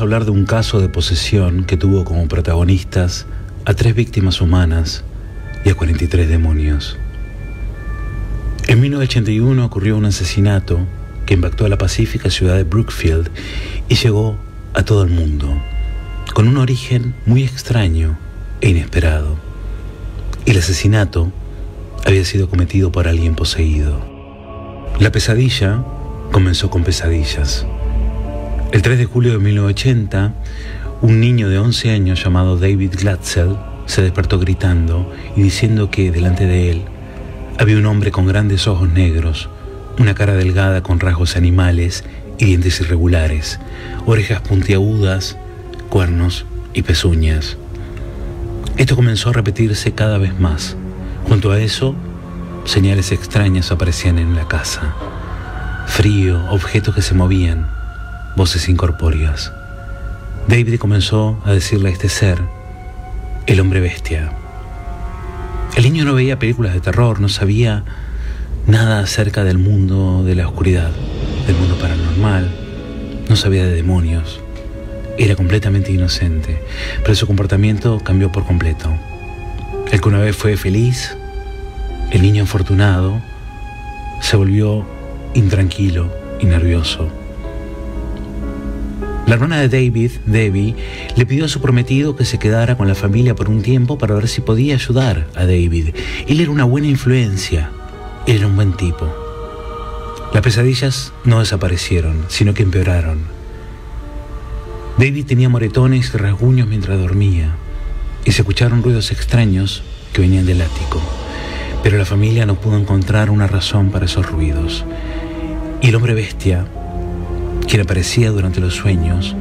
hablar de un caso de posesión que tuvo como protagonistas a tres víctimas humanas y a 43 demonios. En 1981 ocurrió un asesinato que impactó a la pacífica ciudad de Brookfield y llegó a todo el mundo, con un origen muy extraño e inesperado. El asesinato había sido cometido por alguien poseído. La pesadilla comenzó con pesadillas. El 3 de julio de 1980, un niño de 11 años llamado David Glatzel se despertó gritando y diciendo que delante de él había un hombre con grandes ojos negros, una cara delgada con rasgos animales y dientes irregulares, orejas puntiagudas, cuernos y pezuñas. Esto comenzó a repetirse cada vez más. Junto a eso, señales extrañas aparecían en la casa. Frío, objetos que se movían, voces incorpóreas. David comenzó a decirle a este ser, el hombre bestia. El niño no veía películas de terror, no sabía nada acerca del mundo de la oscuridad, del mundo paranormal, no sabía de demonios. Era completamente inocente, pero su comportamiento cambió por completo. El que una vez fue feliz, el niño afortunado, se volvió intranquilo y nervioso. La hermana de David, Debbie, le pidió a su prometido que se quedara con la familia por un tiempo para ver si podía ayudar a David. Él era una buena influencia, era un buen tipo. Las pesadillas no desaparecieron, sino que empeoraron. David tenía moretones y rasguños mientras dormía, y se escucharon ruidos extraños que venían del ático. Pero la familia no pudo encontrar una razón para esos ruidos. Y el hombre bestia quien aparecía durante los sueños,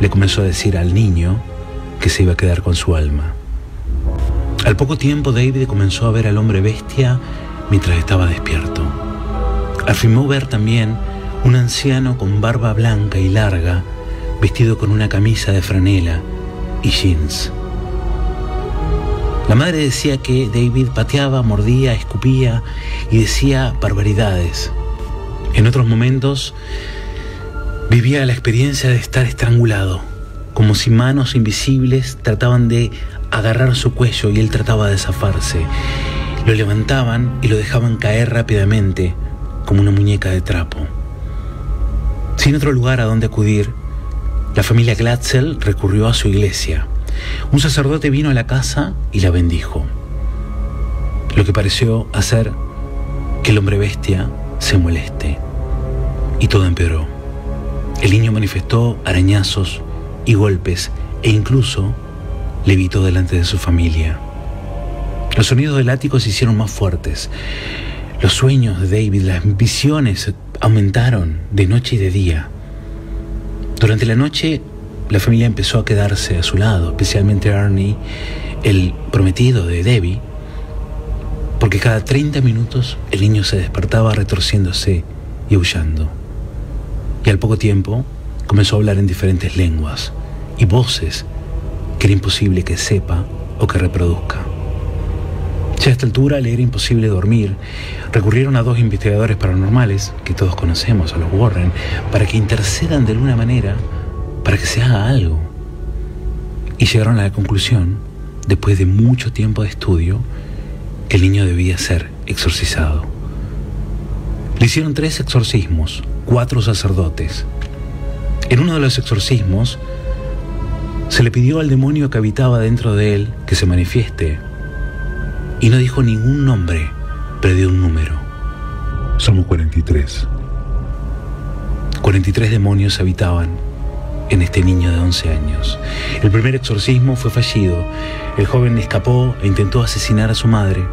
le comenzó a decir al niño que se iba a quedar con su alma. Al poco tiempo David comenzó a ver al hombre bestia mientras estaba despierto. Afirmó ver también un anciano con barba blanca y larga, vestido con una camisa de franela y jeans. La madre decía que David pateaba, mordía, escupía y decía barbaridades. En otros momentos Vivía la experiencia de estar estrangulado, como si manos invisibles trataban de agarrar su cuello y él trataba de zafarse. Lo levantaban y lo dejaban caer rápidamente, como una muñeca de trapo. Sin otro lugar a donde acudir, la familia Glatzel recurrió a su iglesia. Un sacerdote vino a la casa y la bendijo, lo que pareció hacer que el hombre bestia se moleste, y todo empeoró. El niño manifestó arañazos y golpes e incluso levitó delante de su familia. Los sonidos del ático se hicieron más fuertes. Los sueños de David, las visiones aumentaron de noche y de día. Durante la noche, la familia empezó a quedarse a su lado, especialmente Ernie, el prometido de Debbie, porque cada 30 minutos el niño se despertaba retorciéndose y aullando y al poco tiempo comenzó a hablar en diferentes lenguas y voces que era imposible que sepa o que reproduzca. Ya a esta altura le era imposible dormir. Recurrieron a dos investigadores paranormales, que todos conocemos, a los Warren, para que intercedan de alguna manera para que se haga algo. Y llegaron a la conclusión, después de mucho tiempo de estudio, que el niño debía ser exorcizado. Le hicieron tres exorcismos, cuatro sacerdotes. En uno de los exorcismos, se le pidió al demonio que habitaba dentro de él que se manifieste. Y no dijo ningún nombre, pero dio un número. Somos 43. 43 demonios habitaban en este niño de 11 años. El primer exorcismo fue fallido. El joven escapó e intentó asesinar a su madre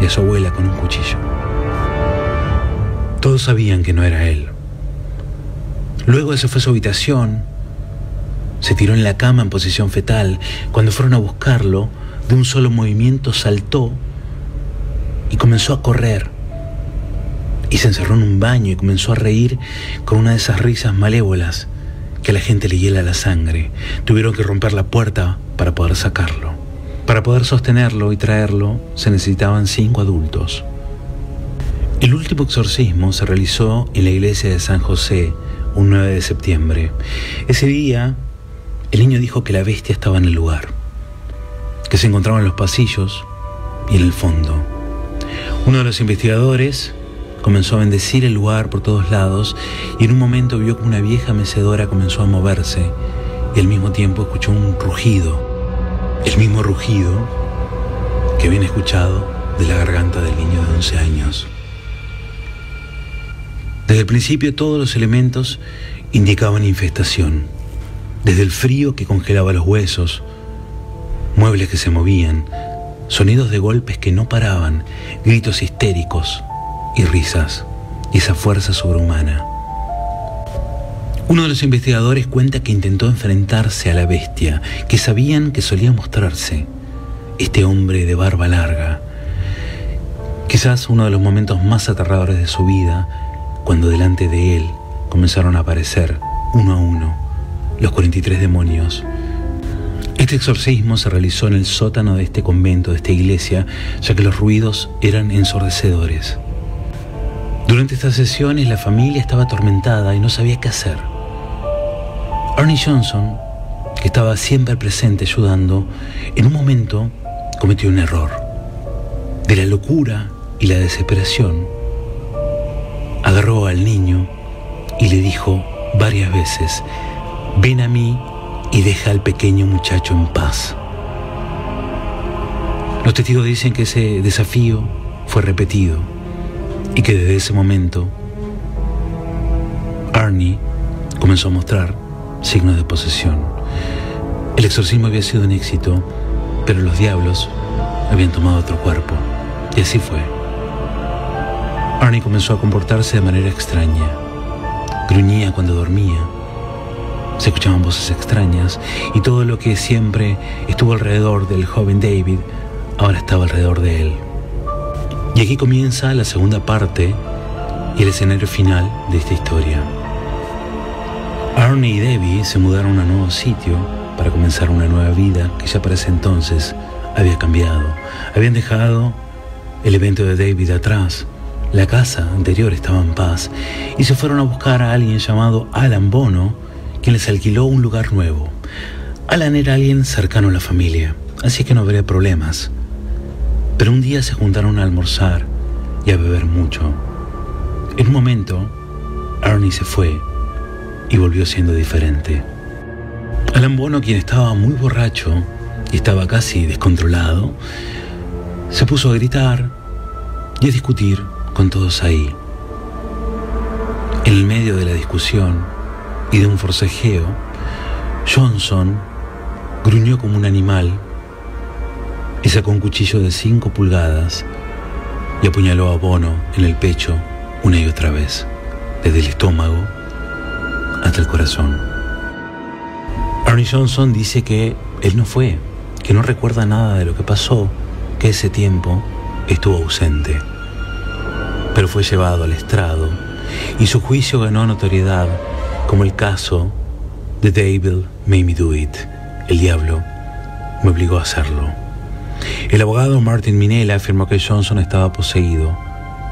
y a su abuela con un cuchillo. Todos sabían que no era él. Luego se fue a su habitación, se tiró en la cama en posición fetal. Cuando fueron a buscarlo, de un solo movimiento saltó y comenzó a correr. Y se encerró en un baño y comenzó a reír con una de esas risas malévolas que a la gente le hiela la sangre. Tuvieron que romper la puerta para poder sacarlo. Para poder sostenerlo y traerlo se necesitaban cinco adultos. El último exorcismo se realizó en la iglesia de San José un 9 de septiembre. Ese día el niño dijo que la bestia estaba en el lugar, que se encontraba en los pasillos y en el fondo. Uno de los investigadores comenzó a bendecir el lugar por todos lados y en un momento vio que una vieja mecedora comenzó a moverse y al mismo tiempo escuchó un rugido, el mismo rugido que habían escuchado de la garganta del niño de 11 años. Desde el principio todos los elementos indicaban infestación, desde el frío que congelaba los huesos, muebles que se movían, sonidos de golpes que no paraban, gritos histéricos y risas, y esa fuerza sobrehumana. Uno de los investigadores cuenta que intentó enfrentarse a la bestia, que sabían que solía mostrarse, este hombre de barba larga. Quizás uno de los momentos más aterradores de su vida, cuando delante de él comenzaron a aparecer, uno a uno, los 43 demonios. Este exorcismo se realizó en el sótano de este convento, de esta iglesia, ya que los ruidos eran ensordecedores. Durante estas sesiones la familia estaba atormentada y no sabía qué hacer. Arnie Johnson, que estaba siempre presente ayudando, en un momento cometió un error. De la locura y la desesperación, agarró al niño y le dijo varias veces, ven a mí y deja al pequeño muchacho en paz. Los testigos dicen que ese desafío fue repetido y que desde ese momento Arnie comenzó a mostrar signos de posesión. El exorcismo había sido un éxito, pero los diablos habían tomado otro cuerpo. Y así fue. Arnie comenzó a comportarse de manera extraña. Gruñía cuando dormía. Se escuchaban voces extrañas y todo lo que siempre estuvo alrededor del joven David ahora estaba alrededor de él. Y aquí comienza la segunda parte y el escenario final de esta historia. Arnie y Debbie se mudaron a un nuevo sitio para comenzar una nueva vida que ya para ese entonces había cambiado. Habían dejado el evento de David atrás, la casa anterior estaba en paz y se fueron a buscar a alguien llamado Alan Bono, quien les alquiló un lugar nuevo. Alan era alguien cercano a la familia, así que no habría problemas. Pero un día se juntaron a almorzar y a beber mucho. En un momento, Arnie se fue y volvió siendo diferente. Alan Bono, quien estaba muy borracho y estaba casi descontrolado, se puso a gritar y a discutir con todos ahí. En el medio de la discusión y de un forcejeo, Johnson gruñó como un animal y sacó un cuchillo de cinco pulgadas y apuñaló a Bono en el pecho una y otra vez, desde el estómago hasta el corazón. Arnie Johnson dice que él no fue, que no recuerda nada de lo que pasó, que ese tiempo estuvo ausente, pero fue llevado al estrado y su juicio ganó notoriedad como el caso de Devil Made Me Do It, el diablo me obligó a hacerlo. El abogado Martin Minella afirmó que Johnson estaba poseído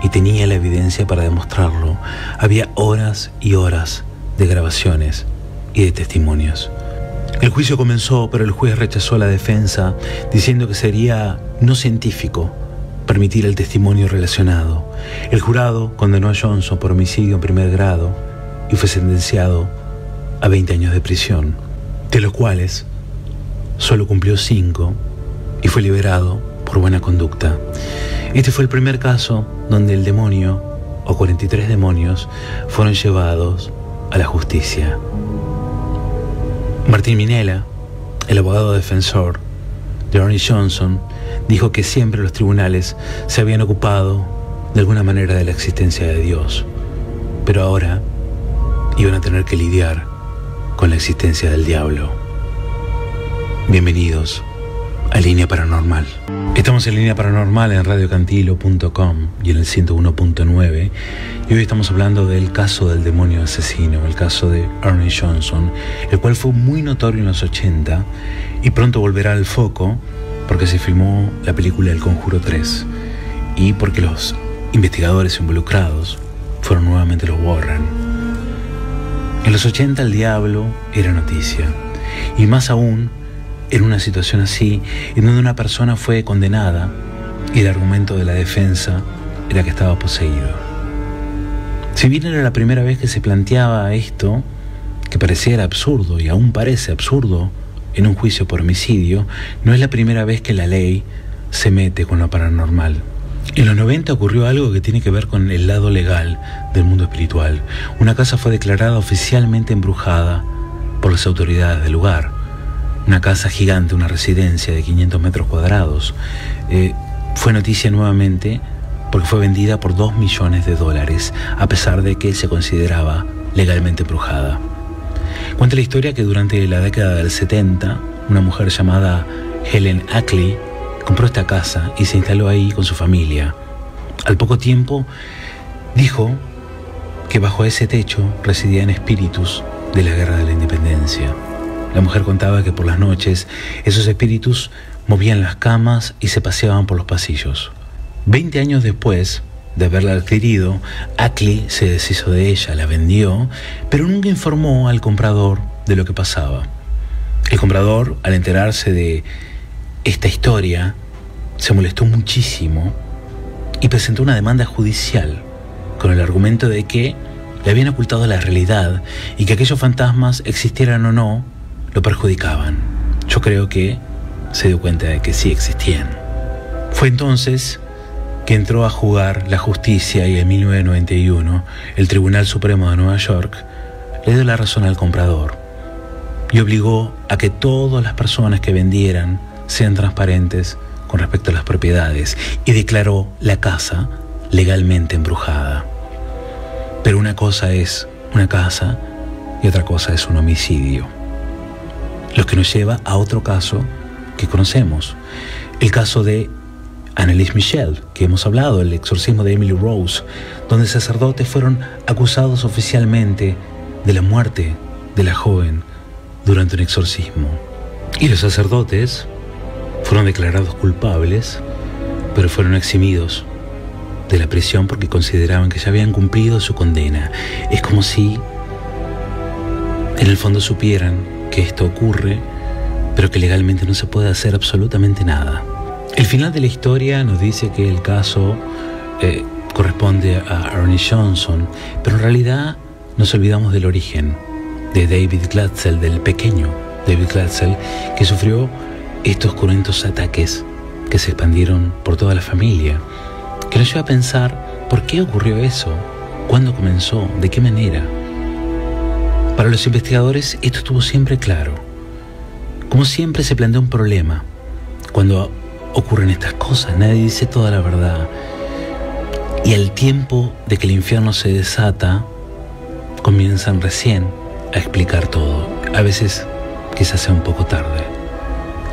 y tenía la evidencia para demostrarlo. Había horas y horas de grabaciones y de testimonios. El juicio comenzó, pero el juez rechazó la defensa diciendo que sería no científico permitir el testimonio relacionado. El jurado condenó a Johnson por homicidio en primer grado y fue sentenciado a 20 años de prisión, de los cuales solo cumplió 5 y fue liberado por buena conducta. Este fue el primer caso donde el demonio o 43 demonios fueron llevados a la justicia. Martín Minella, el abogado defensor de Arnie Johnson, dijo que siempre los tribunales se habían ocupado de alguna manera de la existencia de Dios, pero ahora iban a tener que lidiar con la existencia del diablo. Bienvenidos a Línea Paranormal. Estamos en Línea Paranormal en radiocantilo.com y en el 101.9 y hoy estamos hablando del caso del demonio asesino, el caso de Ernie Johnson, el cual fue muy notorio en los 80 y pronto volverá al foco porque se filmó la película El Conjuro 3 y porque los investigadores involucrados fueron nuevamente los Warren. En los 80 el diablo era noticia Y más aún en una situación así, en donde una persona fue condenada y el argumento de la defensa era que estaba poseído. Si bien era la primera vez que se planteaba esto, que pareciera absurdo y aún parece absurdo en un juicio por homicidio, no es la primera vez que la ley se mete con lo paranormal. En los 90 ocurrió algo que tiene que ver con el lado legal del mundo espiritual. Una casa fue declarada oficialmente embrujada por las autoridades del lugar. Una casa gigante, una residencia de 500 metros cuadrados. Eh, fue noticia nuevamente porque fue vendida por 2 millones de dólares, a pesar de que se consideraba legalmente embrujada. Cuenta la historia que durante la década del 70, una mujer llamada Helen Ackley compró esta casa y se instaló ahí con su familia. Al poco tiempo, dijo que bajo ese techo residían espíritus de la Guerra de la Independencia. La mujer contaba que por las noches esos espíritus movían las camas y se paseaban por los pasillos. Veinte años después de haberla adquirido, Ackley se deshizo de ella, la vendió, pero nunca informó al comprador de lo que pasaba. El comprador, al enterarse de esta historia, se molestó muchísimo y presentó una demanda judicial con el argumento de que le habían ocultado la realidad y que aquellos fantasmas, existieran o no, lo perjudicaban. Yo creo que se dio cuenta de que sí existían. Fue entonces entró a jugar la justicia y en 1991 el Tribunal Supremo de Nueva York le dio la razón al comprador y obligó a que todas las personas que vendieran sean transparentes con respecto a las propiedades y declaró la casa legalmente embrujada. Pero una cosa es una casa y otra cosa es un homicidio. Lo que nos lleva a otro caso que conocemos, el caso de Annelies Michel, que hemos hablado, el exorcismo de Emily Rose, donde sacerdotes fueron acusados oficialmente de la muerte de la joven durante un exorcismo. Y los sacerdotes fueron declarados culpables, pero fueron eximidos de la prisión porque consideraban que ya habían cumplido su condena. Es como si en el fondo supieran que esto ocurre, pero que legalmente no se puede hacer absolutamente nada. El final de la historia nos dice que el caso eh, corresponde a Ernie Johnson, pero en realidad nos olvidamos del origen de David Glatzel, del pequeño David Glatzel, que sufrió estos cruentos ataques que se expandieron por toda la familia, que nos lleva a pensar por qué ocurrió eso, cuándo comenzó, de qué manera. Para los investigadores esto estuvo siempre claro. Como siempre se plantea un problema. Cuando ocurren estas cosas, nadie dice toda la verdad. Y al tiempo de que el infierno se desata, comienzan recién a explicar todo. A veces quizás sea un poco tarde.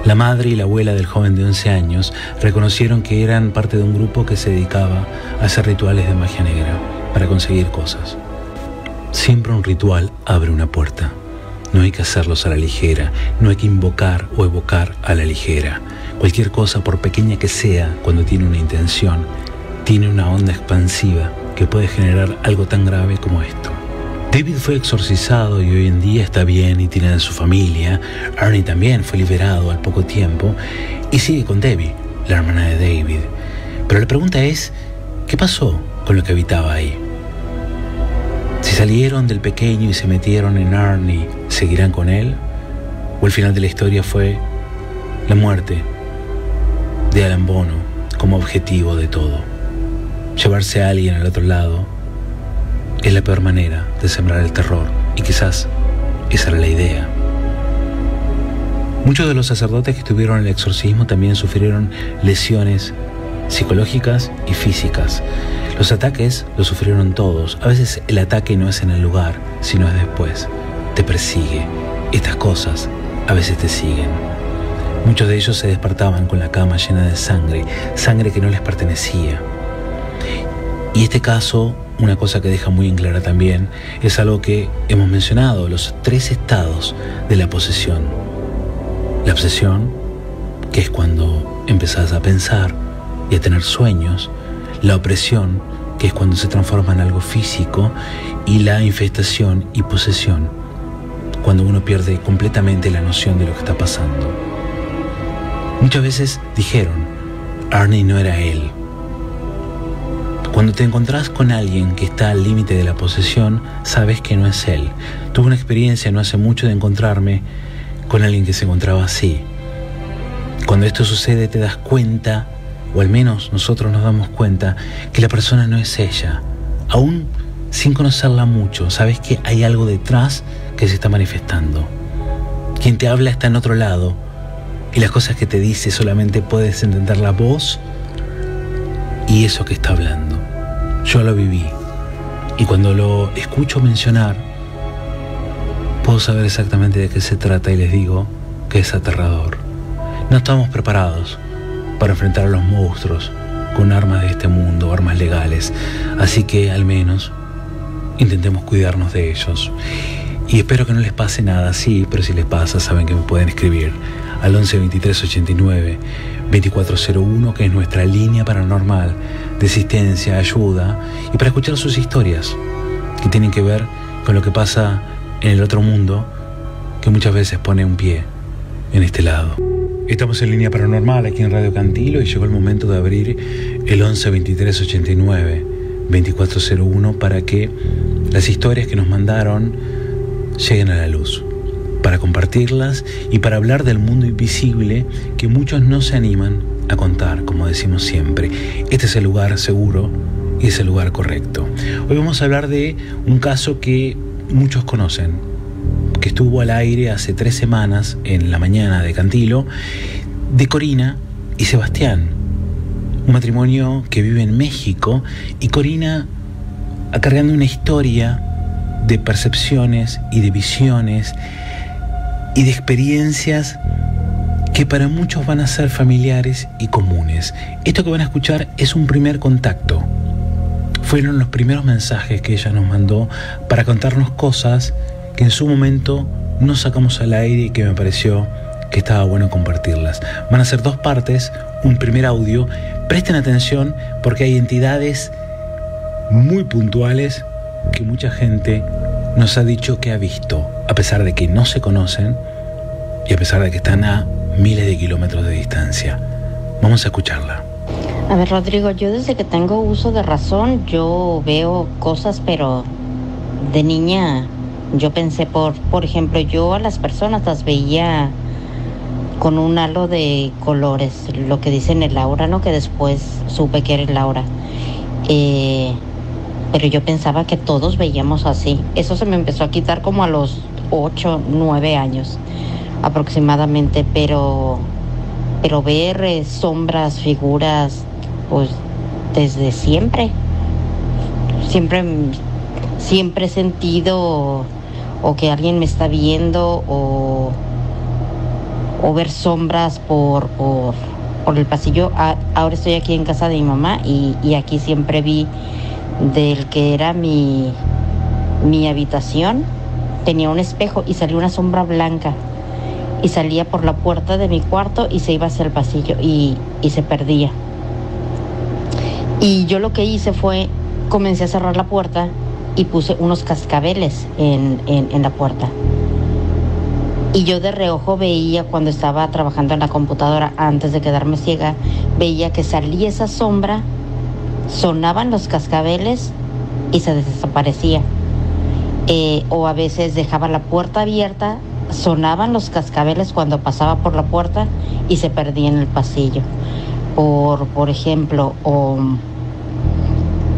La madre y la abuela del joven de 11 años reconocieron que eran parte de un grupo que se dedicaba a hacer rituales de magia negra para conseguir cosas. Siempre un ritual abre una puerta. No hay que hacerlos a la ligera, no hay que invocar o evocar a la ligera. Cualquier cosa, por pequeña que sea, cuando tiene una intención, tiene una onda expansiva que puede generar algo tan grave como esto. David fue exorcizado y hoy en día está bien y tiene a su familia. Ernie también fue liberado al poco tiempo y sigue con Debbie, la hermana de David. Pero la pregunta es, ¿qué pasó con lo que habitaba ahí? Si salieron del pequeño y se metieron en Ernie, ¿seguirán con él? ¿O el final de la historia fue la muerte de Alan Bono como objetivo de todo? Llevarse a alguien al otro lado es la peor manera de sembrar el terror y quizás esa era la idea. Muchos de los sacerdotes que estuvieron en el exorcismo también sufrieron lesiones psicológicas y físicas. Los ataques los sufrieron todos. A veces el ataque no es en el lugar, sino es después. Te persigue. Estas cosas a veces te siguen. Muchos de ellos se despertaban con la cama llena de sangre, sangre que no les pertenecía. Y este caso, una cosa que deja muy en clara también, es algo que hemos mencionado, los tres estados de la posesión. La obsesión, que es cuando empezás a pensar y a tener sueños, la opresión, que es cuando se transforma en algo físico, y la infestación y posesión, cuando uno pierde completamente la noción de lo que está pasando. Muchas veces dijeron, Arnie no era él. Cuando te encontrás con alguien que está al límite de la posesión, sabes que no es él. Tuve una experiencia no hace mucho de encontrarme con alguien que se encontraba así. Cuando esto sucede te das cuenta, o al menos nosotros nos damos cuenta, que la persona no es ella. Aún sin conocerla mucho, sabes que hay algo detrás que se está manifestando. Quien te habla está en otro lado y las cosas que te dice solamente puedes entender la voz y eso que está hablando. Yo lo viví y cuando lo escucho mencionar, puedo saber exactamente de qué se trata y les digo que es aterrador. No estamos preparados para enfrentar a los monstruos con armas de este mundo, armas legales, así que al menos intentemos cuidarnos de ellos. Y espero que no les pase nada, sí, pero si les pasa, saben que me pueden escribir al 11 23 89 2401, que es nuestra línea paranormal de asistencia, ayuda y para escuchar sus historias que tienen que ver con lo que pasa en el otro mundo que muchas veces pone un pie en este lado. Estamos en línea paranormal aquí en Radio Cantilo y llegó el momento de abrir el 11 23 89 2401 para que las historias que nos mandaron lleguen a la luz para compartirlas y para hablar del mundo invisible que muchos no se animan a contar, como decimos siempre. Este es el lugar seguro y es el lugar correcto. Hoy vamos a hablar de un caso que muchos conocen, que estuvo al aire hace tres semanas en la mañana de Cantilo, de Corina y Sebastián. Un matrimonio que vive en México y Corina acarreando una historia de percepciones y de visiones y de experiencias que para muchos van a ser familiares y comunes. Esto que van a escuchar es un primer contacto. Fueron los primeros mensajes que ella nos mandó para contarnos cosas que en su momento no sacamos al aire y que me pareció que estaba bueno compartirlas. Van a ser dos partes, un primer audio. Presten atención porque hay entidades muy puntuales que mucha gente nos ha dicho que ha visto, a pesar de que no se conocen y a pesar de que están a miles de kilómetros de distancia. Vamos a escucharla. A ver, Rodrigo, yo desde que tengo uso de razón, yo veo cosas, pero de niña yo pensé por, por ejemplo, yo a las personas las veía con un halo de colores, lo que dicen el aura, ¿no? Que después supe que era el aura. Eh, pero yo pensaba que todos veíamos así. Eso se me empezó a quitar como a los 8, 9 años aproximadamente, pero, pero ver eh, sombras, figuras, pues desde siempre. Siempre, siempre he sentido o que alguien me está viendo o, o ver sombras por, por, por el pasillo. ahora estoy aquí en casa de mi mamá y, y aquí siempre vi del que era mi, mi habitación, tenía un espejo y salió una sombra blanca y salía por la puerta de mi cuarto y se iba hacia el pasillo y, y se perdía. Y yo lo que hice fue, comencé a cerrar la puerta y puse unos cascabeles en, en la puerta. Y yo de reojo veía cuando estaba trabajando en la computadora antes de quedarme ciega, veía que salía esa sombra sonaban los cascabeles y se desaparecía. Eh, o a veces dejaba la puerta abierta, sonaban los cascabeles cuando pasaba por la puerta y se perdía en el pasillo. Por, por ejemplo, o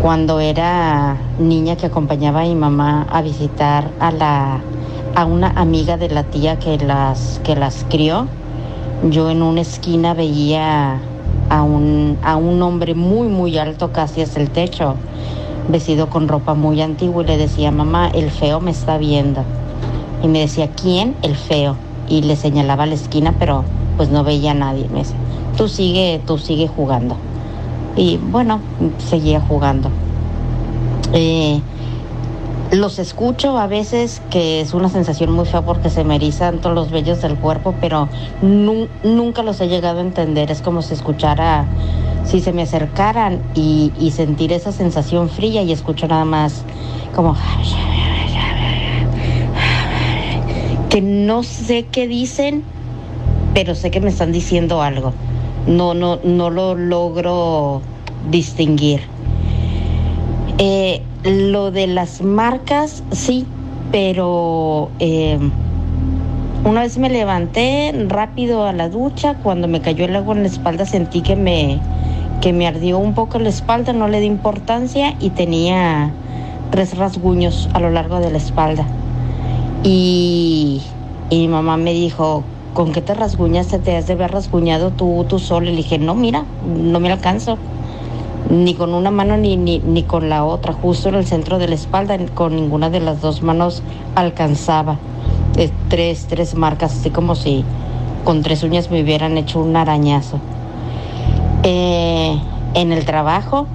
cuando era niña que acompañaba a mi mamá a visitar a la a una amiga de la tía que las que las crió, yo en una esquina veía a un, a un hombre muy, muy alto, casi hasta el techo, vestido con ropa muy antigua y le decía, mamá, el feo me está viendo. Y me decía, ¿quién? El feo. Y le señalaba la esquina, pero pues no veía a nadie. Me decía, tú sigue, tú sigue jugando. Y bueno, seguía jugando. Eh, los escucho a veces, que es una sensación muy fea porque se me erizan todos los vellos del cuerpo, pero nunca los he llegado a entender. Es como si escuchara, si se me acercaran y, y sentir esa sensación fría y escucho nada más como... que no sé qué dicen, pero sé que me están diciendo algo. No, no, no lo logro distinguir. Eh, lo de las marcas, sí, pero eh, una vez me levanté rápido a la ducha, cuando me cayó el agua en la espalda sentí que me, que me ardió un poco la espalda, no le di importancia y tenía tres rasguños a lo largo de la espalda. Y, mi mamá me dijo, ¿con qué te rasguñaste? ¿Te has de haber rasguñado tú, tú solo? Y le dije, no, mira, no me alcanzo. Ni con una mano ni, ni, ni con la otra, justo en el centro de la espalda, con ninguna de las dos manos alcanzaba. tres, tres marcas, así como si con tres uñas me hubieran hecho un arañazo. Eh, en el trabajo,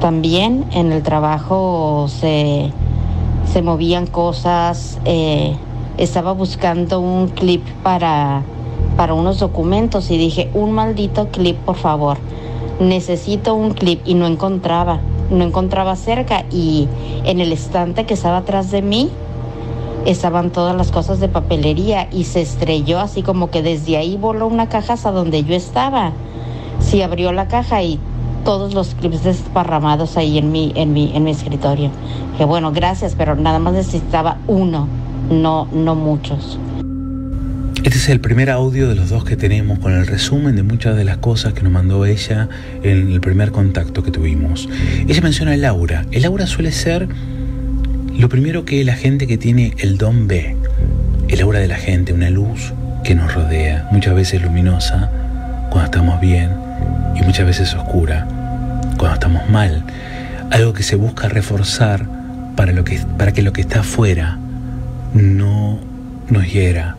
también en el trabajo se se movían cosas, eh, estaba buscando un clip para, para unos documentos y dije, un maldito clip, por favor, necesito un clip y no encontraba, no encontraba cerca y en el estante que estaba atrás de mí estaban todas las cosas de papelería y se estrelló así como que desde ahí voló una caja hasta donde yo estaba. Se abrió la caja y todos los clips desparramados ahí en mi, en mi, en mi escritorio. Que bueno, gracias, pero nada más necesitaba uno, no, no muchos. Este es el primer audio de los dos que tenemos con el resumen de muchas de las cosas que nos mandó ella en el primer contacto que tuvimos. Ella menciona el aura. El aura suele ser lo primero que la gente que tiene el don ve. El aura de la gente, una luz que nos rodea, muchas veces luminosa cuando estamos bien y muchas veces oscura cuando estamos mal. Algo que se busca reforzar para, lo que, para que lo que está afuera no nos hiera,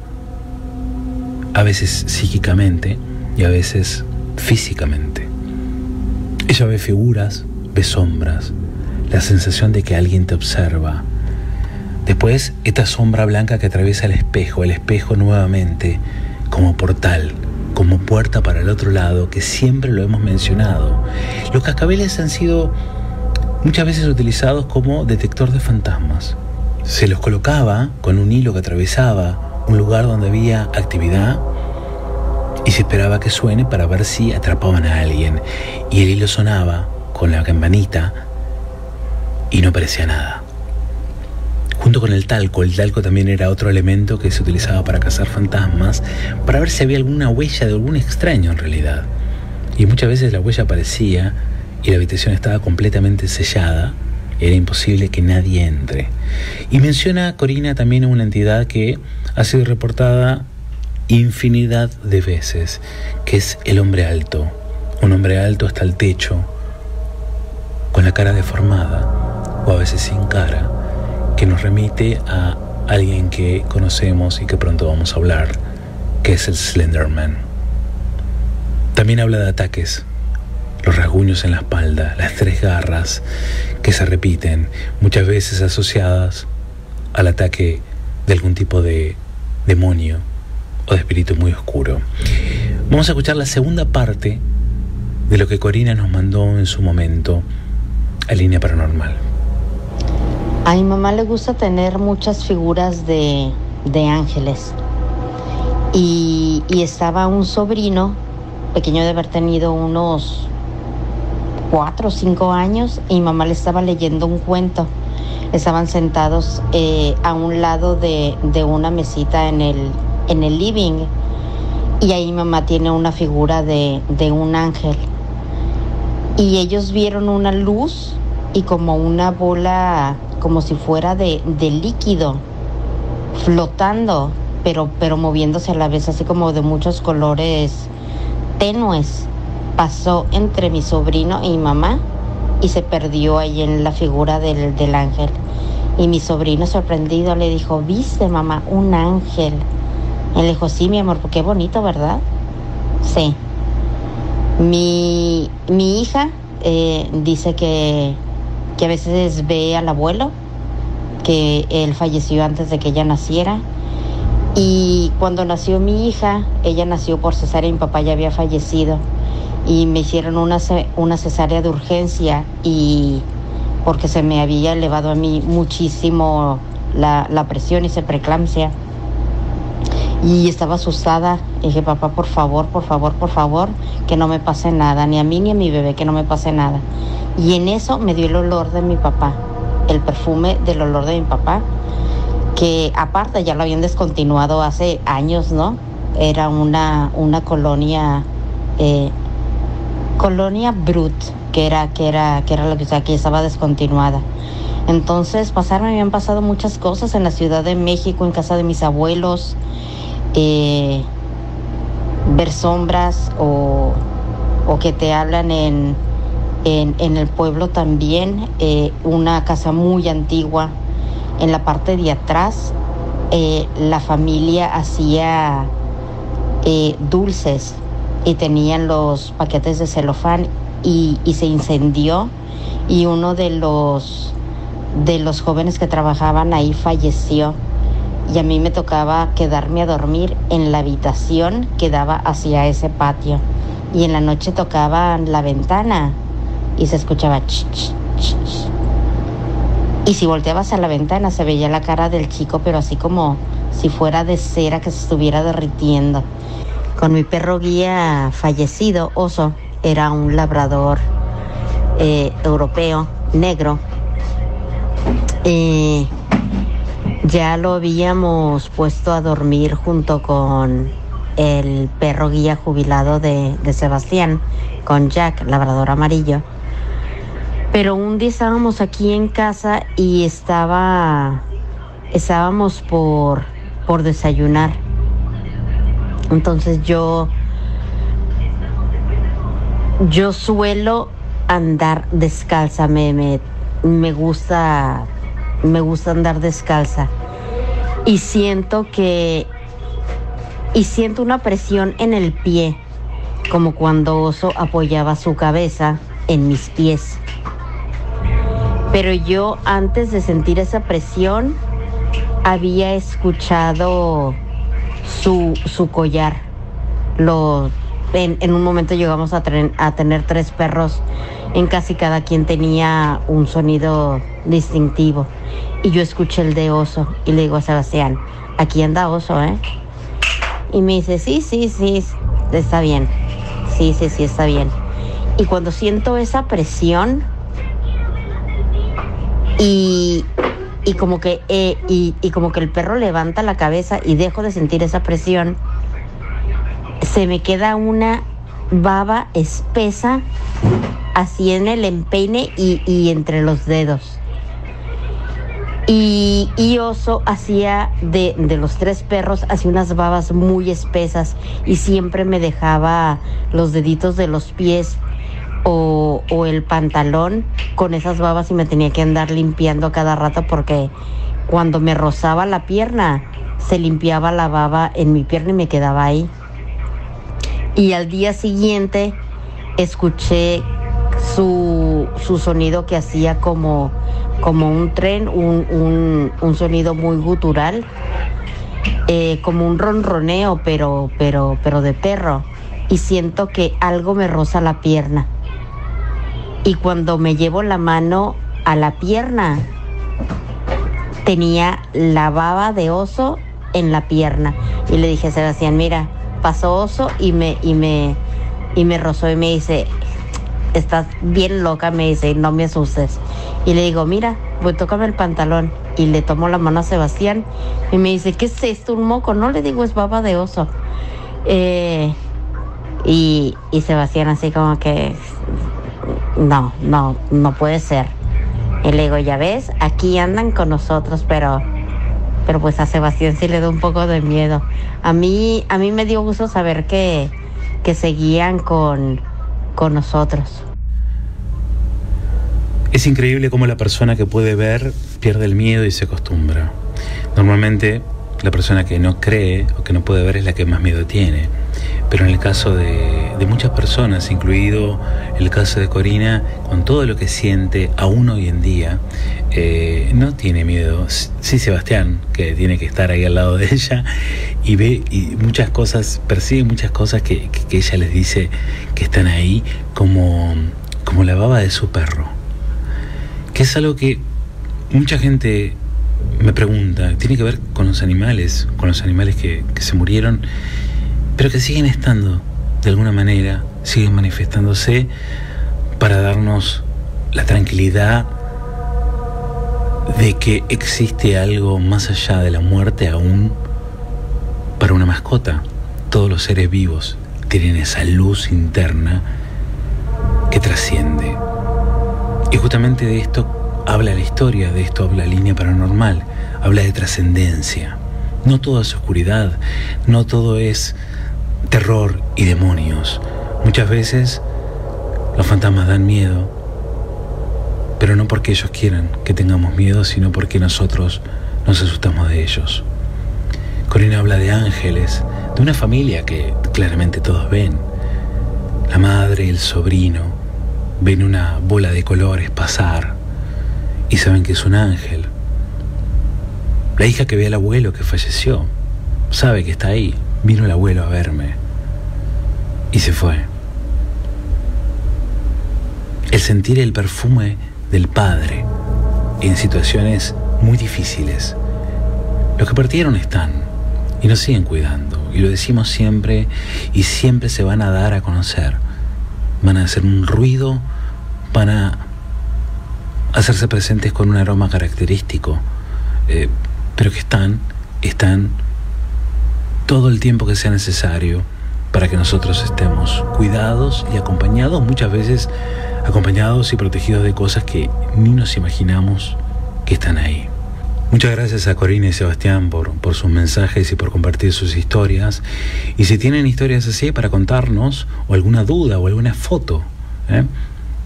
a veces psíquicamente y a veces físicamente. Ella ve figuras, ve sombras, la sensación de que alguien te observa. Después, esta sombra blanca que atraviesa el espejo, el espejo nuevamente como portal, como puerta para el otro lado, que siempre lo hemos mencionado. Los cascabeles han sido muchas veces utilizados como detector de fantasmas. Se los colocaba con un hilo que atravesaba un lugar donde había actividad y se esperaba que suene para ver si atrapaban a alguien. Y el hilo sonaba con la campanita y no parecía nada. Junto con el talco, el talco también era otro elemento que se utilizaba para cazar fantasmas, para ver si había alguna huella de algún extraño en realidad. Y muchas veces la huella aparecía y la habitación estaba completamente sellada, era imposible que nadie entre. Y menciona Corina también una entidad que ha sido reportada infinidad de veces, que es el hombre alto. Un hombre alto hasta el techo, con la cara deformada, o a veces sin cara, que nos remite a alguien que conocemos y que pronto vamos a hablar, que es el Slenderman. También habla de ataques, los rasguños en la espalda, las tres garras que se repiten, muchas veces asociadas al ataque de algún tipo de demonio o de espíritu muy oscuro. Vamos a escuchar la segunda parte de lo que Corina nos mandó en su momento a Línea Paranormal. A mi mamá le gusta tener muchas figuras de, ángeles. Y, y estaba un sobrino, pequeño de haber tenido unos cuatro o cinco años y mi mamá le estaba leyendo un cuento. Estaban sentados eh, a un lado de, una mesita en el, en el living y ahí mamá tiene una figura de, un ángel. Y ellos vieron una luz y como una bola, como si fuera de, de líquido, flotando, pero, pero moviéndose a la vez, así como de muchos colores tenues pasó entre mi sobrino y mi mamá y se perdió ahí en la figura del, ángel. Y mi sobrino sorprendido le dijo, ¿viste mamá un ángel? Él le dijo, sí, mi amor, qué bonito, ¿verdad? Sí. Mi, mi hija eh, dice que, que a veces ve al abuelo, que él falleció antes de que ella naciera. Y cuando nació mi hija, ella nació por cesárea y mi papá ya había fallecido y me hicieron una, una cesárea de urgencia y porque se me había elevado a mí muchísimo la, presión y se preeclampsia. y estaba asustada. dije, papá, por favor, por favor, por favor, que no me pase nada, ni a mí ni a mi bebé, que no me pase nada. Y en eso me dio el olor de mi papá, el perfume del olor de mi papá, que aparte ya lo habían descontinuado hace años, ¿no? Era una, una colonia, eh, colonia Brut, que era, que era, que era lo que, que estaba descontinuada. Entonces pasaron, me habían pasado muchas cosas en la Ciudad de México, en casa de mis abuelos, eh, ver sombras o, que te hablan en, en, el pueblo también, eh, una casa muy antigua, en la parte de atrás eh, la familia hacía dulces y tenían los paquetes de celofán y, y se incendió y uno de los de los jóvenes que trabajaban ahí falleció y a mí me tocaba quedarme a dormir en la habitación que daba hacia ese patio. Y en la noche tocaba la ventana y se escuchaba ch, ch, ch, Y si volteabas a la ventana se veía la cara del chico, pero así como si fuera de cera que se estuviera derritiendo. Con mi perro guía fallecido, Oso, era un labrador eh, europeo, negro. Eh, ya lo habíamos puesto a dormir junto con el perro guía jubilado de, Sebastián, con Jack, labrador amarillo. Pero un día estábamos aquí en casa y estaba, estábamos por, por desayunar. Entonces yo, yo suelo andar descalza, me, me, me gusta me gusta andar descalza y siento que y siento una presión en el pie, como cuando Oso apoyaba su cabeza en mis pies. Pero yo antes de sentir esa presión había escuchado su, collar. Lo, en, en, un momento llegamos a, a tener tres perros en casi cada quien tenía un sonido distintivo. Y yo escuché el de oso y le digo a Sebastián, aquí anda oso, ¿eh? Y me dice, sí, sí, sí, está bien. Sí, sí, sí, está bien. Y cuando siento esa presión y, y como que eh, y, y como que el perro levanta la cabeza y dejo de sentir esa presión, se me queda una baba espesa así en el empeine y, entre los dedos. Y, Oso hacía de, los tres perros, hacía unas babas muy espesas y siempre me dejaba los deditos de los pies o, el pantalón con esas babas y me tenía que andar limpiando cada rato porque cuando me rozaba la pierna se limpiaba la baba en mi pierna y me quedaba ahí. Y al día siguiente escuché su, su sonido que hacía como, como un tren, un, un, sonido muy gutural, eh, como un ronroneo, pero, pero, pero de perro. Y siento que algo me roza la pierna. Y cuando me llevo la mano a la pierna, tenía la baba de oso en la pierna. Y le dije a Sebastián, mira, pasó oso y me, y me, y me rozó y me dice, estás bien loca, me dice, no me asustes. Y le digo, mira, pues tócame el pantalón. Y le tomo la mano a Sebastián y me dice, ¿qué es esto? Un moco. No le digo, es baba de oso. Eh, y, y Sebastián así como que, no, no, no puede ser. Y le digo, ya ves, aquí andan con nosotros, pero, pero pues a Sebastián sí le da un poco de miedo. A mí, a mí me dio gusto saber que, que seguían con, con nosotros. Es increíble cómo la persona que puede ver pierde el miedo y se acostumbra. Normalmente la persona que no cree o que no puede ver es la que más miedo tiene. Pero en el caso de, muchas personas, incluido el caso de Corina, con todo lo que siente aún hoy en día, eh, no tiene miedo. Sí, Sebastián, que tiene que estar ahí al lado de ella y ve y muchas cosas, percibe muchas cosas que, que ella les dice que están ahí como, como la baba de su perro. Que es algo que mucha gente me pregunta, tiene que ver con los animales, con los animales que, que se murieron, pero que siguen estando de alguna manera, siguen manifestándose para darnos la tranquilidad de que existe algo más allá de la muerte aún para una mascota. Todos los seres vivos tienen esa luz interna que trasciende. Y justamente de esto habla la historia, de esto habla la línea paranormal, habla de trascendencia. No todo es oscuridad, no todo es terror y demonios. Muchas veces los fantasmas dan miedo, pero no porque ellos quieran que tengamos miedo, sino porque nosotros nos asustamos de ellos. Corina habla de ángeles, de una familia que claramente todos ven. La madre el sobrino ven una bola de colores pasar y saben que es un ángel. La hija que ve al abuelo que falleció sabe que está ahí. Vino el abuelo a verme y se fue. El sentir el perfume del padre en situaciones muy difíciles. Los que partieron están y nos siguen cuidando. Y lo decimos siempre y siempre se van a dar a conocer. Van a hacer un ruido, van a hacerse presentes con un aroma característico, eh, pero que están, están todo el tiempo que sea necesario para que nosotros estemos cuidados y acompañados, muchas veces acompañados y protegidos de cosas que ni nos imaginamos que están ahí. Muchas gracias a Corina y Sebastián por, por sus mensajes y por compartir sus historias. Y si tienen historias así para contarnos, o alguna duda o alguna foto, ¿eh?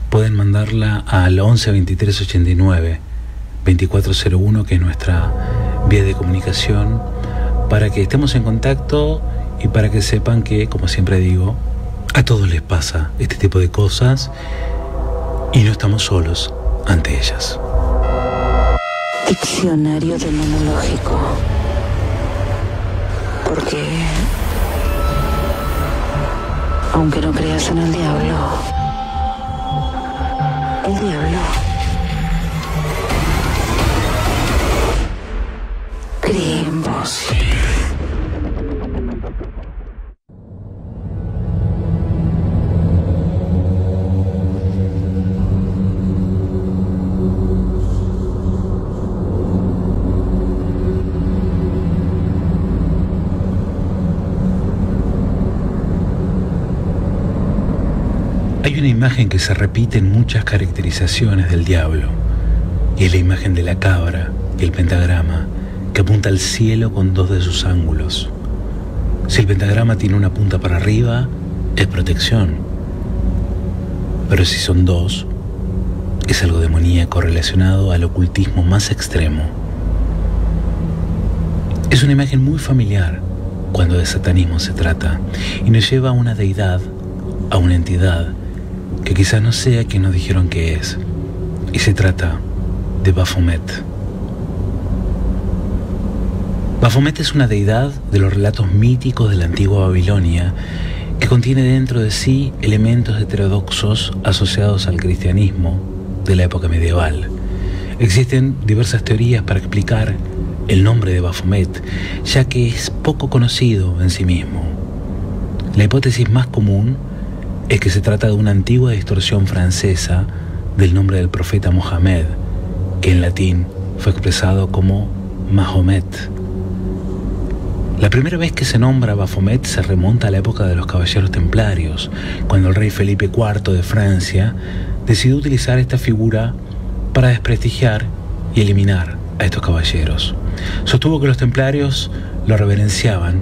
pueden mandarla al 11 23 89 2401, que es nuestra vía de comunicación, para que estemos en contacto y para que sepan que, como siempre digo, a todos les pasa este tipo de cosas y no estamos solos ante ellas. Diccionario demonológico. Porque, aunque no creas en el diablo, el diablo cree Hay una imagen que se repite en muchas caracterizaciones del diablo, y es la imagen de la cabra y el pentagrama que apunta al cielo con dos de sus ángulos. Si el pentagrama tiene una punta para arriba, es protección. Pero si son dos, es algo demoníaco relacionado al ocultismo más extremo. Es una imagen muy familiar cuando de satanismo se trata y nos lleva a una deidad, a una entidad que quizás no sea quien nos dijeron que es. Y se trata de Baphomet. Baphomet es una deidad de los relatos míticos de la antigua Babilonia que contiene dentro de sí elementos heterodoxos asociados al cristianismo de la época medieval. Existen diversas teorías para explicar el nombre de Baphomet, ya que es poco conocido en sí mismo. La hipótesis más común es que se trata de una antigua distorsión francesa del nombre del profeta Mohamed, que en latín fue expresado como Mahomet. La primera vez que se nombra Baphomet se remonta a la época de los caballeros templarios, cuando el rey Felipe IV de Francia decidió utilizar esta figura para desprestigiar y eliminar a estos caballeros. Sostuvo que los templarios lo reverenciaban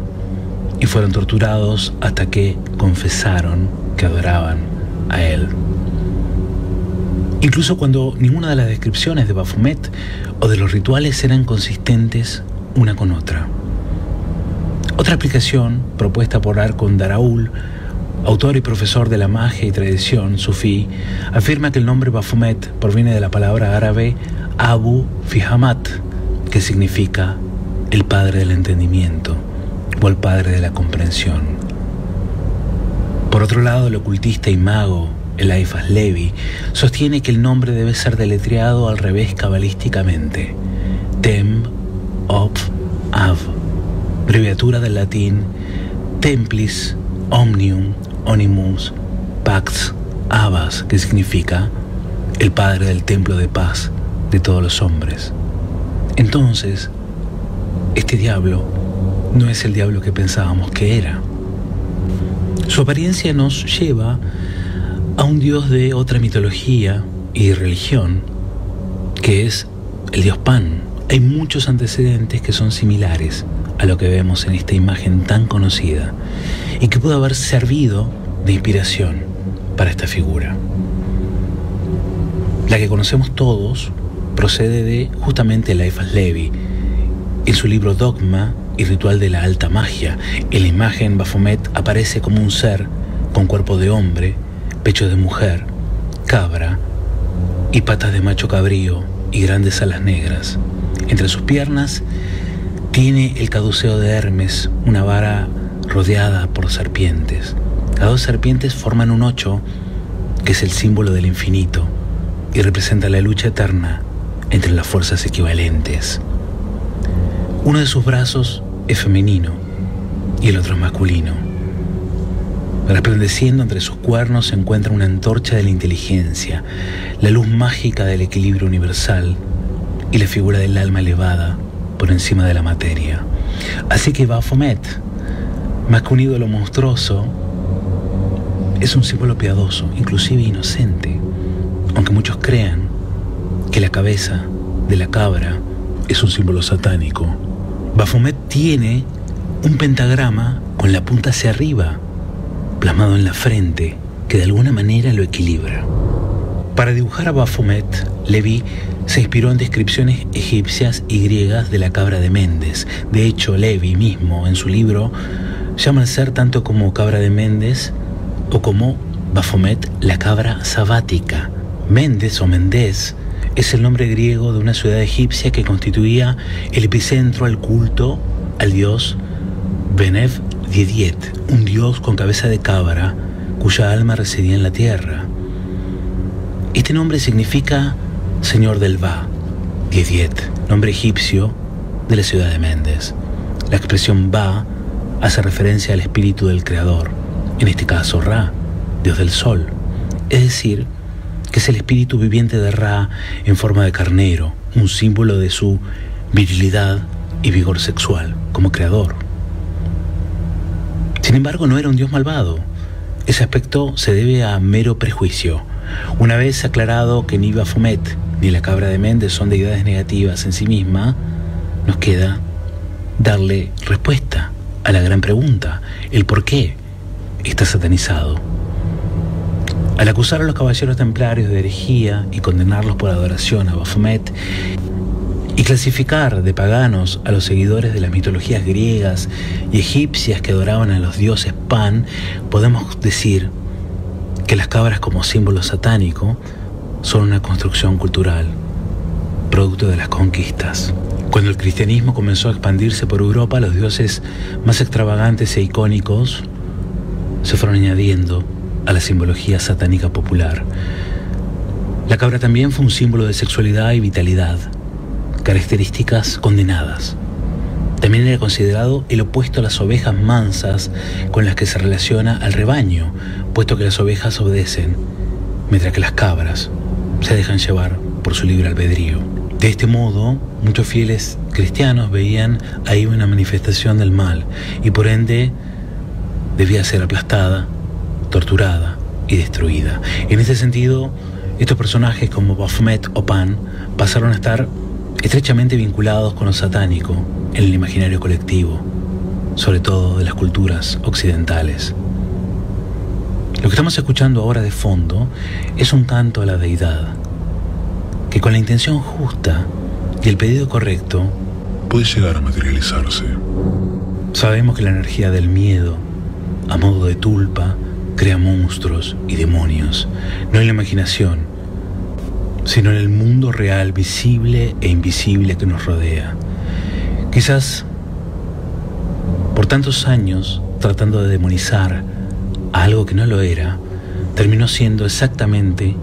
y fueron torturados hasta que confesaron que adoraban a él. Incluso cuando ninguna de las descripciones de Baphomet o de los rituales eran consistentes una con otra. Otra explicación, propuesta por Arkon Daraul, autor y profesor de la magia y tradición sufí, afirma que el nombre Baphomet proviene de la palabra árabe Abu Fihamat, que significa el padre del entendimiento o el padre de la comprensión. Por otro lado, el ocultista y mago Eliphas Levi sostiene que el nombre debe ser deletreado al revés cabalísticamente, Tem of Av, abreviatura del latín Templis Omnium Onimus Pax Abbas, que significa el Padre del Templo de Paz de todos los hombres. Entonces, este diablo no es el diablo que pensábamos que era. Su apariencia nos lleva a un dios de otra mitología y religión, que es el dios Pan. Hay muchos antecedentes que son similares a lo que vemos en esta imagen tan conocida y que pudo haber servido de inspiración para esta figura. La que conocemos todos procede de justamente Eliphas Levi. En su libro Dogma y Ritual de la Alta Magia, en la imagen Baphomet aparece como un ser con cuerpo de hombre, pecho de mujer, cabra y patas de macho cabrío y grandes alas negras. Entre sus piernas tiene el caduceo de Hermes, una vara rodeada por serpientes. Las dos serpientes forman un ocho, que es el símbolo del infinito, y representa la lucha eterna entre las fuerzas equivalentes. Uno de sus brazos es femenino y el otro es masculino. Resplandeciendo entre sus cuernos se encuentra una antorcha de la inteligencia, la luz mágica del equilibrio universal y la figura del alma elevada por encima de la materia. Así que Baphomet, más que un ídolo monstruoso, es un símbolo piadoso, inclusive inocente, aunque muchos crean que la cabeza de la cabra es un símbolo satánico. Baphomet tiene un pentagrama con la punta hacia arriba, plasmado en la frente, que de alguna manera lo equilibra. Para dibujar a Baphomet, Levi se inspiró en descripciones egipcias y griegas de la cabra de Méndez. De hecho, Levi mismo, en su libro, llama al ser tanto como cabra de Méndez o como Baphomet la cabra sabática. Méndez o Méndez es el nombre griego de una ciudad egipcia que constituía el epicentro al culto al dios Benev Diediet, un dios con cabeza de cabra cuya alma residía en la tierra. Este nombre significa Señor del Ba, Diediet, nombre egipcio de la ciudad de Méndez. La expresión Ba hace referencia al espíritu del Creador, en este caso Ra, Dios del Sol, es decir, que es el espíritu viviente de Ra en forma de carnero, un símbolo de su virilidad y vigor sexual como creador. Sin embargo, no era un dios malvado. Ese aspecto se debe a mero prejuicio. Una vez aclarado que ni Baphomet ni la cabra de Méndez son deidades negativas en sí misma, nos queda darle respuesta a la gran pregunta, el por qué está satanizado. Al acusar a los caballeros templarios de herejía y condenarlos por adoración a Baphomet, y clasificar de paganos a los seguidores de las mitologías griegas y egipcias que adoraban a los dioses Pan, podemos decir que las cabras como símbolo satánico son una construcción cultural, producto de las conquistas. Cuando el cristianismo comenzó a expandirse por Europa, los dioses más extravagantes e icónicos se fueron añadiendo a la simbología satánica popular. La cabra también fue un símbolo de sexualidad y vitalidad, características condenadas. También era considerado el opuesto a las ovejas mansas con las que se relaciona al rebaño, puesto que las ovejas obedecen, mientras que las cabras se dejan llevar por su libre albedrío. De este modo, muchos fieles cristianos veían ahí una manifestación del mal y por ende debía ser aplastada torturada y destruida. En ese sentido, estos personajes como Baphomet o Pan pasaron a estar estrechamente vinculados con lo satánico en el imaginario colectivo, sobre todo de las culturas occidentales. Lo que estamos escuchando ahora de fondo es un canto a la deidad, que con la intención justa y el pedido correcto puede llegar a materializarse. Sabemos que la energía del miedo, a modo de tulpa, crea monstruos y demonios, no en la imaginación, sino en el mundo real, visible e invisible que nos rodea. Quizás por tantos años tratando de demonizar a algo que no lo era, terminó siendo exactamente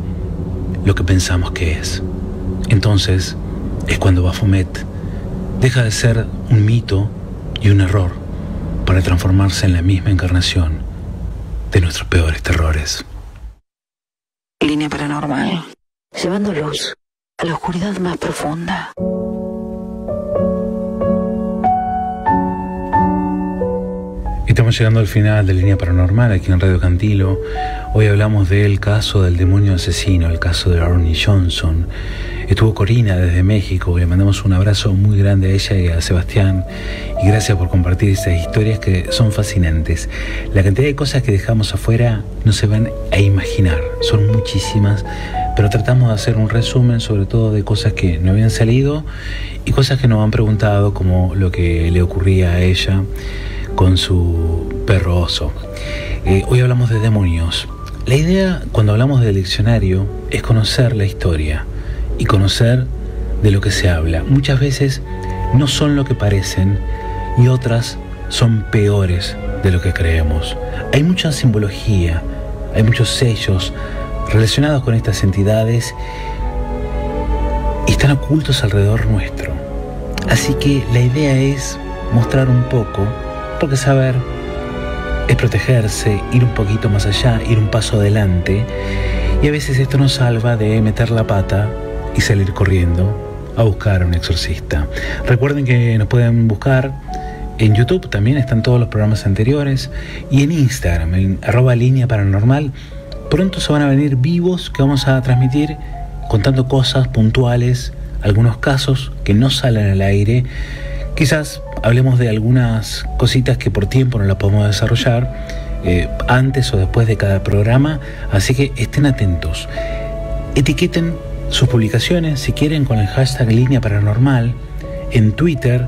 lo que pensamos que es. Entonces es cuando Baphomet deja de ser un mito y un error para transformarse en la misma encarnación de nuestros peores terrores. Línea paranormal. Llevando luz a la oscuridad más profunda. Estamos llegando al final de Línea Paranormal aquí en Radio Cantilo. Hoy hablamos del caso del demonio asesino, el caso de Arnie Johnson. Estuvo Corina desde México, le mandamos un abrazo muy grande a ella y a Sebastián. Y gracias por compartir estas historias que son fascinantes. La cantidad de cosas que dejamos afuera no se van a imaginar, son muchísimas, pero tratamos de hacer un resumen sobre todo de cosas que no habían salido y cosas que nos han preguntado, como lo que le ocurría a ella con su perro oso. Eh, hoy hablamos de demonios. La idea cuando hablamos del diccionario es conocer la historia y conocer de lo que se habla. Muchas veces no son lo que parecen y otras son peores de lo que creemos. Hay mucha simbología, hay muchos sellos relacionados con estas entidades y están ocultos alrededor nuestro. Así que la idea es mostrar un poco porque saber es protegerse, ir un poquito más allá, ir un paso adelante. Y a veces esto nos salva de meter la pata y salir corriendo a buscar a un exorcista. Recuerden que nos pueden buscar en YouTube, también están todos los programas anteriores, y en Instagram, en arroba línea paranormal. Pronto se van a venir vivos que vamos a transmitir contando cosas puntuales, algunos casos que no salen al aire. Quizás hablemos de algunas cositas que por tiempo no las podemos desarrollar eh, antes o después de cada programa, así que estén atentos. Etiqueten sus publicaciones, si quieren, con el hashtag línea paranormal, en Twitter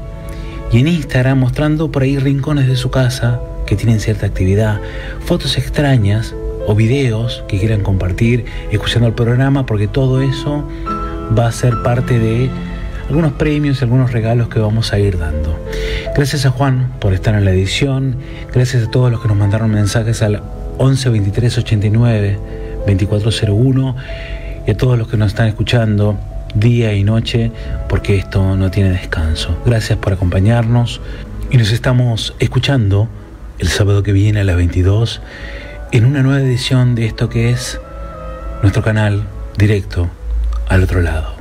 y en Instagram, mostrando por ahí rincones de su casa que tienen cierta actividad, fotos extrañas o videos que quieran compartir escuchando el programa, porque todo eso va a ser parte de algunos premios algunos regalos que vamos a ir dando. Gracias a Juan por estar en la edición, gracias a todos los que nos mandaron mensajes al 11 23 89 2401 y a todos los que nos están escuchando día y noche porque esto no tiene descanso. Gracias por acompañarnos y nos estamos escuchando el sábado que viene a las 22 en una nueva edición de esto que es nuestro canal directo al otro lado.